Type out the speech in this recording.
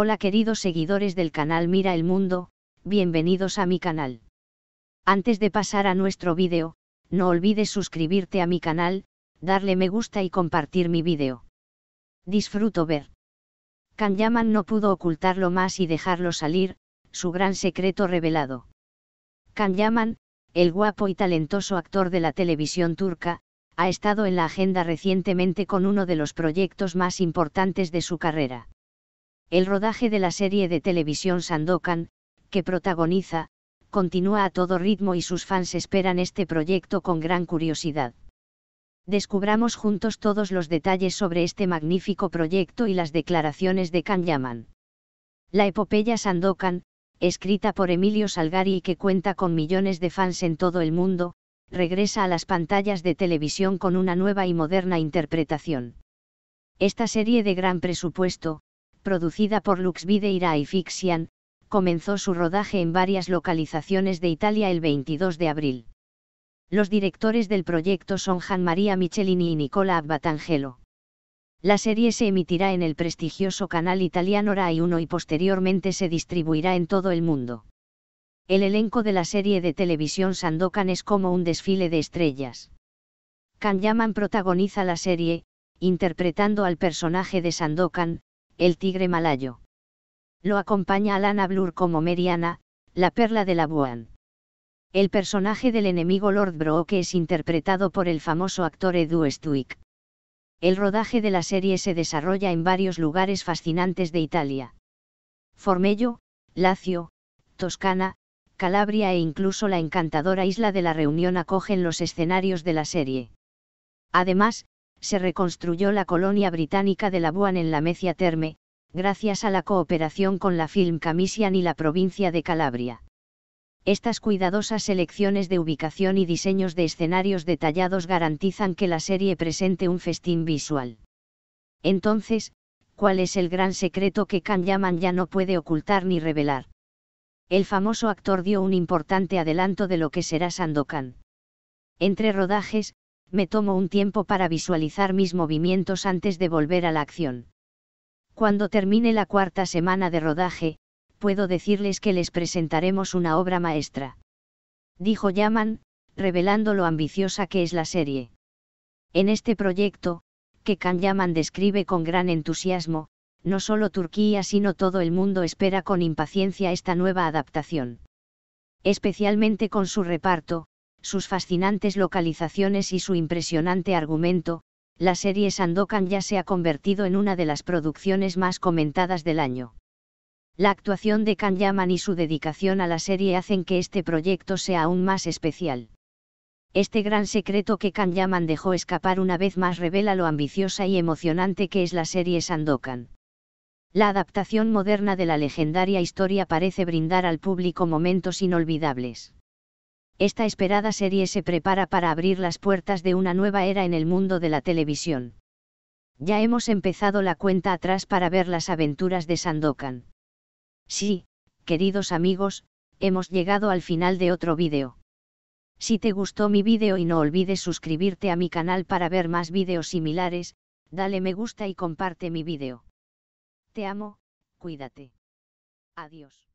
Hola queridos seguidores del canal Mira el Mundo, bienvenidos a mi canal. Antes de pasar a nuestro vídeo, no olvides suscribirte a mi canal, darle me gusta y compartir mi vídeo. Disfruto ver. Kan Yaman no pudo ocultarlo más y dejarlo salir, su gran secreto revelado. Kan Yaman, el guapo y talentoso actor de la televisión turca, ha estado en la agenda recientemente con uno de los proyectos más importantes de su carrera. El rodaje de la serie de televisión Sandokan, que protagoniza, continúa a todo ritmo y sus fans esperan este proyecto con gran curiosidad. Descubramos juntos todos los detalles sobre este magnífico proyecto y las declaraciones de Kan Yaman. La epopeya Sandokan, escrita por Emilio Salgari y que cuenta con millones de fans en todo el mundo, regresa a las pantallas de televisión con una nueva y moderna interpretación. Esta serie de gran presupuesto, producida por Luxvideo y Fixian, comenzó su rodaje en varias localizaciones de Italia el 22 de abril. Los directores del proyecto son Gian Maria Michelini y Nicola Abbatangelo. La serie se emitirá en el prestigioso canal italiano Rai 1 y posteriormente se distribuirá en todo el mundo. El elenco de la serie de televisión Sandokan es como un desfile de estrellas. Kan Yaman protagoniza la serie, interpretando al personaje de Sandokan, el tigre malayo. Lo acompaña Alana Blur como Meriana, la perla de la Buan. El personaje del enemigo Lord Brooke es interpretado por el famoso actor Edu Stuick. El rodaje de la serie se desarrolla en varios lugares fascinantes de Italia. Formello, Lacio, Toscana, Calabria e incluso la encantadora isla de la Reunión acogen los escenarios de la serie. Además, se reconstruyó la colonia británica de Labuan en la Mecia Terme, gracias a la cooperación con la Film Commission y la provincia de Calabria. Estas cuidadosas selecciones de ubicación y diseños de escenarios detallados garantizan que la serie presente un festín visual. Entonces, ¿cuál es el gran secreto que Kan Yaman ya no puede ocultar ni revelar? El famoso actor dio un importante adelanto de lo que será Sandokan. Entre rodajes, me tomo un tiempo para visualizar mis movimientos antes de volver a la acción. Cuando termine la cuarta semana de rodaje, puedo decirles que les presentaremos una obra maestra. Dijo Yaman, revelando lo ambiciosa que es la serie. En este proyecto, que Kan Yaman describe con gran entusiasmo, no solo Turquía sino todo el mundo espera con impaciencia esta nueva adaptación. Especialmente con su reparto, sus fascinantes localizaciones y su impresionante argumento, la serie Sandokan ya se ha convertido en una de las producciones más comentadas del año. La actuación de Kan Yaman y su dedicación a la serie hacen que este proyecto sea aún más especial. Este gran secreto que Kan Yaman dejó escapar una vez más revela lo ambiciosa y emocionante que es la serie Sandokan. La adaptación moderna de la legendaria historia parece brindar al público momentos inolvidables. Esta esperada serie se prepara para abrir las puertas de una nueva era en el mundo de la televisión. Ya hemos empezado la cuenta atrás para ver las aventuras de Sandokan. Sí, queridos amigos, hemos llegado al final de otro vídeo. Si te gustó mi vídeo y no olvides suscribirte a mi canal para ver más vídeos similares, dale me gusta y comparte mi vídeo. Te amo, cuídate. Adiós.